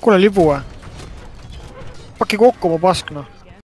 kuule libu või? paki kokku oma pask noh